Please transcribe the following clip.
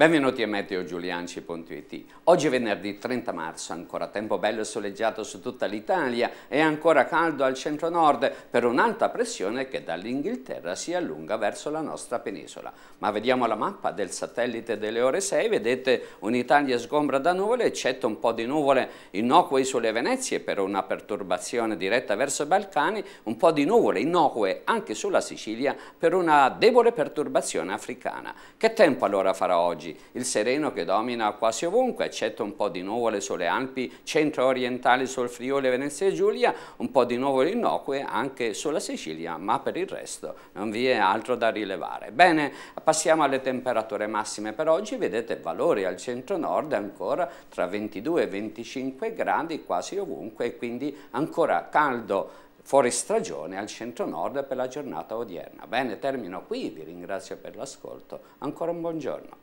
Benvenuti a meteogiulianci.it. Oggi è venerdì 30 marzo, ancora tempo bello e soleggiato su tutta l'Italia e ancora caldo al centro-nord per un'alta pressione che dall'Inghilterra si allunga verso la nostra penisola. Ma vediamo la mappa del satellite delle ore 6, vedete un'Italia sgombra da nuvole, eccetto un po' di nuvole innocue sulle Venezie per una perturbazione diretta verso i Balcani, un po' di nuvole innocue anche sulla Sicilia per una debole perturbazione africana. Che tempo allora farà oggi? Oggi, il sereno che domina quasi ovunque, eccetto un po' di nuvole sulle Alpi centro-orientali sul Friuli Venezia e Giulia, un po' di nuvole innocue anche sulla Sicilia, ma per il resto non vi è altro da rilevare. Bene, passiamo alle temperature massime per oggi, vedete valori al centro-nord ancora tra 22 e 25 gradi quasi ovunque quindi ancora caldo fuori stagione al centro-nord per la giornata odierna. Bene, termino qui, vi ringrazio per l'ascolto, ancora un buongiorno.